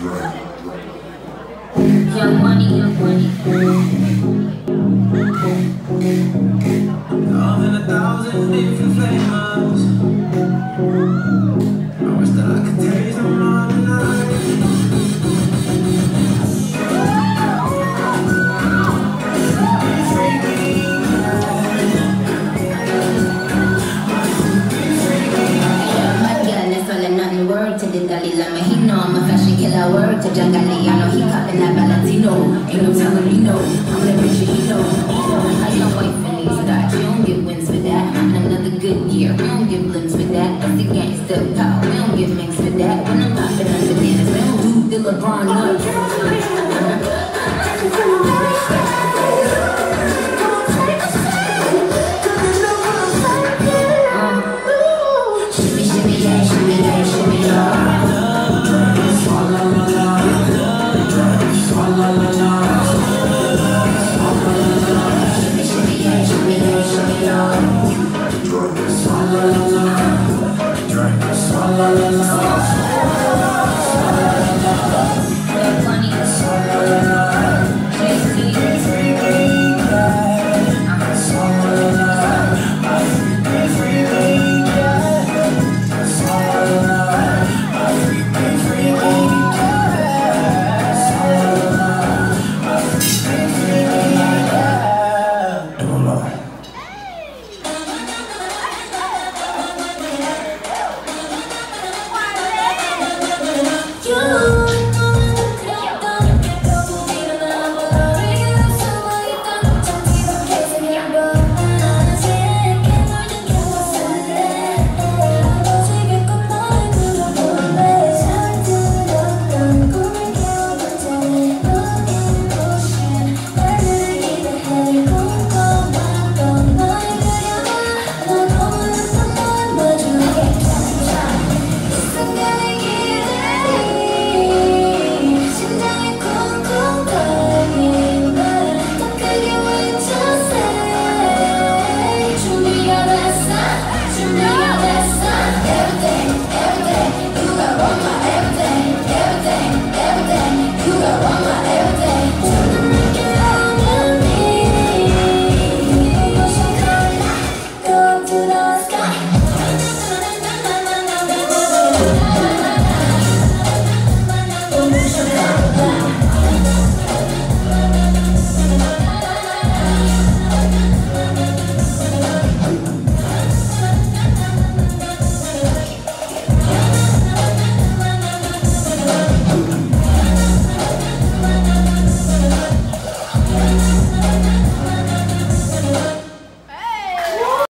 Young money, young money. Know I'm a fashion killer. Word to John Galliano. He copping that Valentino. Ain't no telling me no. I'm the rich he know. I your wife in these thoughts. You don't get wins for that. Another good year. We don't give limbs for that. That's the gangster power. We don't give mix for that. When I'm popping under dance, we don't do the LeBron nuts.